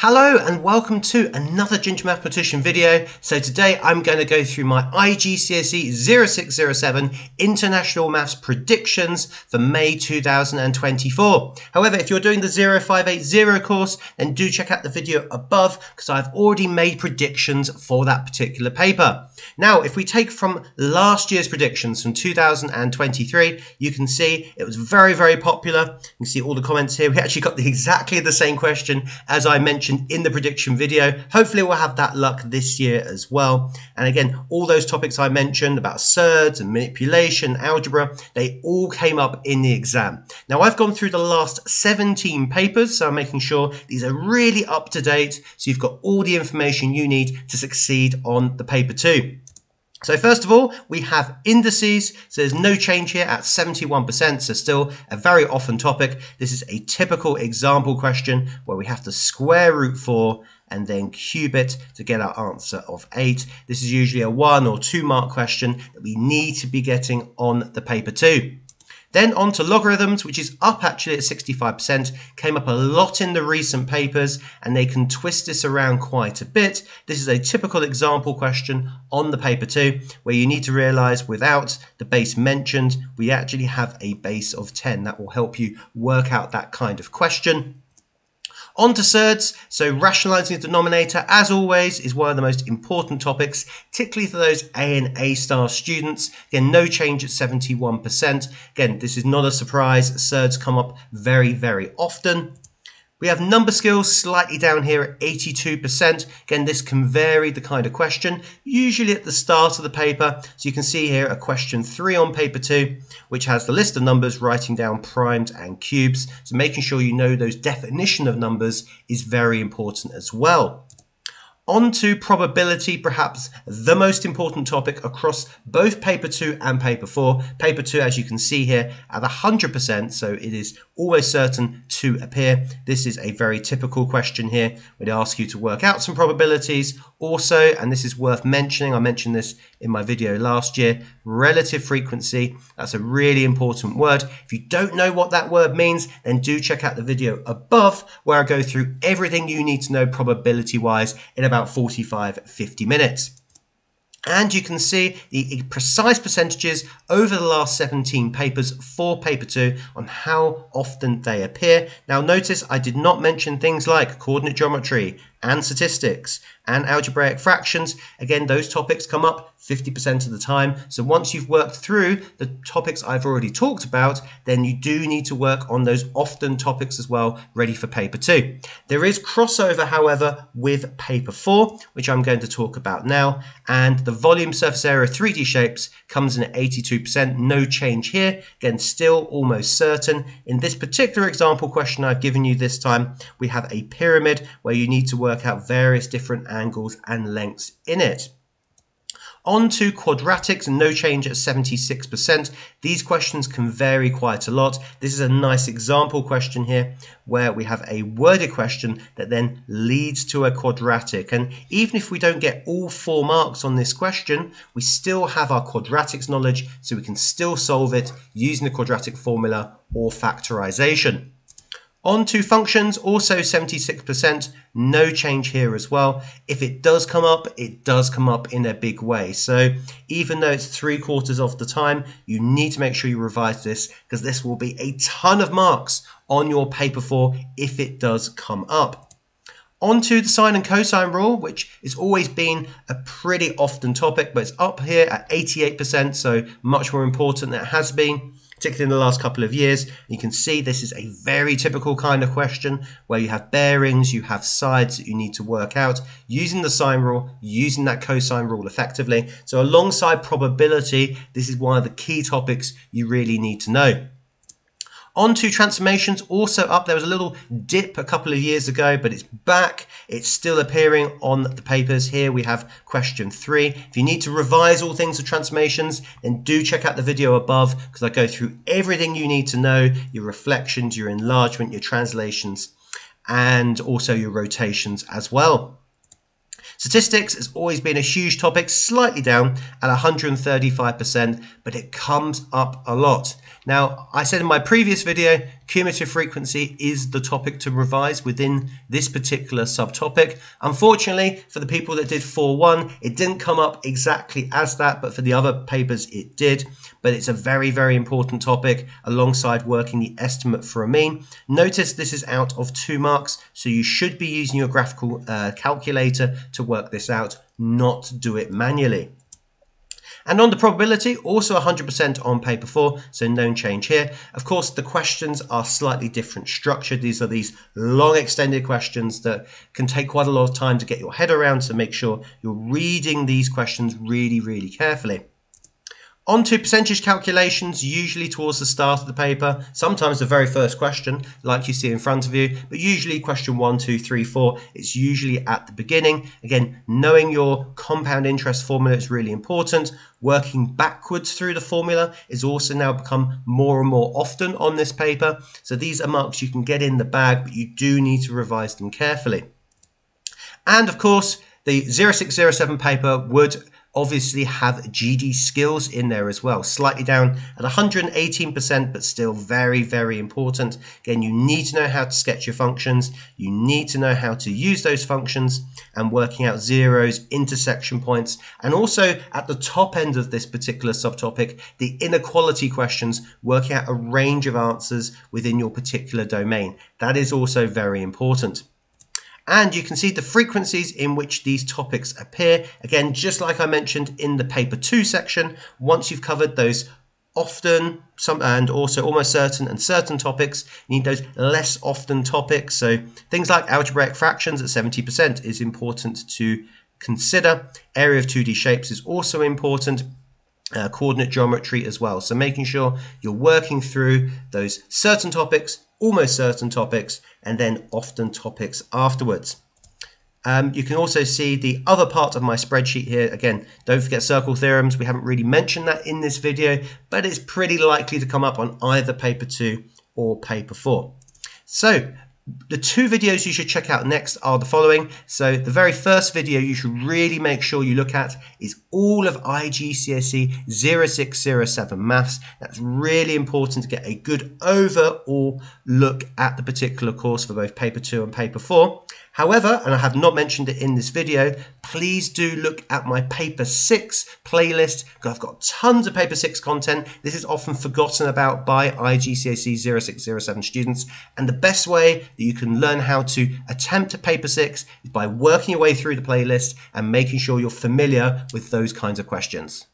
Hello and welcome to another Ginger Mathematician video. So today I'm going to go through my IGCSE 0607 International Maths predictions for May 2024. However, if you're doing the 0580 course, then do check out the video above because I've already made predictions for that particular paper. Now, if we take from last year's predictions from 2023, you can see it was very, very popular. You can see all the comments here. We actually got the, exactly the same question as I mentioned mentioned in the prediction video. Hopefully we'll have that luck this year as well. And again, all those topics I mentioned about surds and manipulation, algebra, they all came up in the exam. Now I've gone through the last 17 papers, so I'm making sure these are really up to date. So you've got all the information you need to succeed on the paper two. So first of all, we have indices. So there's no change here at 71%. So still a very often topic. This is a typical example question where we have to square root 4 and then cube it to get our answer of 8. This is usually a 1 or 2 mark question that we need to be getting on the paper two. Then on to logarithms, which is up actually at 65%, came up a lot in the recent papers, and they can twist this around quite a bit. This is a typical example question on the paper two, where you need to realize without the base mentioned, we actually have a base of 10. That will help you work out that kind of question. On to surds. So rationalizing the denominator, as always, is one of the most important topics, particularly for those A and A star students. Again, no change at 71%. Again, this is not a surprise. Surds come up very, very often. We have number skills slightly down here at 82%. Again, this can vary the kind of question, usually at the start of the paper. So you can see here a question three on paper two, which has the list of numbers writing down primes and cubes. So making sure you know those definition of numbers is very important as well. On to probability, perhaps the most important topic across both paper 2 and paper 4. Paper 2, as you can see here, at 100%, so it is always certain to appear. This is a very typical question here, they ask you to work out some probabilities. Also, and this is worth mentioning, I mentioned this in my video last year, relative frequency. That's a really important word. If you don't know what that word means, then do check out the video above, where I go through everything you need to know probability-wise in about about 45, 50 minutes. And you can see the precise percentages over the last 17 papers for paper 2 on how often they appear. Now notice I did not mention things like coordinate geometry, and statistics and algebraic fractions. Again, those topics come up 50% of the time. So once you've worked through the topics I've already talked about, then you do need to work on those often topics as well, ready for paper two. There is crossover, however, with paper four, which I'm going to talk about now. And the volume surface area 3D shapes comes in at 82%, no change here. Again, still almost certain. In this particular example question I've given you this time, we have a pyramid where you need to work work out various different angles and lengths in it. On to quadratics, no change at 76%. These questions can vary quite a lot. This is a nice example question here where we have a worded question that then leads to a quadratic. And even if we don't get all four marks on this question, we still have our quadratics knowledge, so we can still solve it using the quadratic formula or factorization. On to functions, also 76%, no change here as well. If it does come up, it does come up in a big way. So even though it's three quarters of the time, you need to make sure you revise this because this will be a ton of marks on your paper four if it does come up. On to the sine and cosine rule, which has always been a pretty often topic, but it's up here at 88%, so much more important than it has been particularly in the last couple of years. You can see this is a very typical kind of question where you have bearings, you have sides that you need to work out using the sine rule, using that cosine rule effectively. So alongside probability, this is one of the key topics you really need to know. On to transformations, also up. There was a little dip a couple of years ago, but it's back. It's still appearing on the papers. Here we have question three. If you need to revise all things of transformations, then do check out the video above because I go through everything you need to know, your reflections, your enlargement, your translations, and also your rotations as well. Statistics has always been a huge topic, slightly down at 135%, but it comes up a lot. Now, I said in my previous video, cumulative frequency is the topic to revise within this particular subtopic. Unfortunately, for the people that did 4-1, it didn't come up exactly as that, but for the other papers it did. But it's a very, very important topic alongside working the estimate for a mean. Notice this is out of two marks, so you should be using your graphical uh, calculator to work this out, not do it manually. And on the probability, also 100% on paper 4, so no change here. Of course, the questions are slightly different structured. These are these long extended questions that can take quite a lot of time to get your head around, so make sure you're reading these questions really, really carefully. On to percentage calculations, usually towards the start of the paper, sometimes the very first question, like you see in front of you, but usually question one, two, three, four, it's usually at the beginning. Again, knowing your compound interest formula is really important. Working backwards through the formula is also now become more and more often on this paper. So these are marks you can get in the bag, but you do need to revise them carefully. And of course, the 0607 paper would obviously have GDC skills in there as well. Slightly down at 118%, but still very, very important. Again, you need to know how to sketch your functions. You need to know how to use those functions and working out zeros, intersection points, and also at the top end of this particular subtopic, the inequality questions, working out a range of answers within your particular domain. That is also very important and you can see the frequencies in which these topics appear. Again, just like I mentioned in the paper 2 section, once you've covered those often some and also almost certain and certain topics you need those less often topics. So things like algebraic fractions at 70% is important to consider. Area of 2d shapes is also important uh, coordinate geometry as well so making sure you're working through those certain topics almost certain topics, and then often topics afterwards. Um, you can also see the other part of my spreadsheet here. Again, don't forget circle theorems. We haven't really mentioned that in this video, but it's pretty likely to come up on either paper 2 or paper 4. So the two videos you should check out next are the following. So the very first video you should really make sure you look at is all of IGCSE 0607 Maths. That's really important to get a good overall look at the particular course for both paper 2 and paper 4. However, and I have not mentioned it in this video, please do look at my paper 6 playlist I've got tons of paper 6 content. This is often forgotten about by IGCSE 0607 students and the best way that you can learn how to attempt a paper 6 is by working your way through the playlist and making sure you're familiar with those kinds of questions.